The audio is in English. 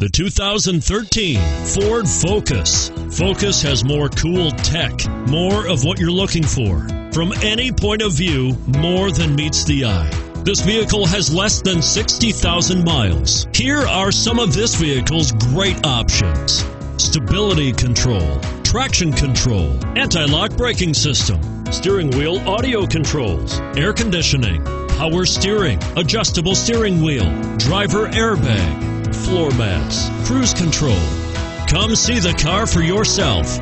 The 2013 Ford Focus. Focus has more cool tech, more of what you're looking for. From any point of view, more than meets the eye. This vehicle has less than 60,000 miles. Here are some of this vehicle's great options. Stability control, traction control, anti-lock braking system, steering wheel audio controls, air conditioning, power steering, adjustable steering wheel, driver airbag, floor mats, cruise control. Come see the car for yourself.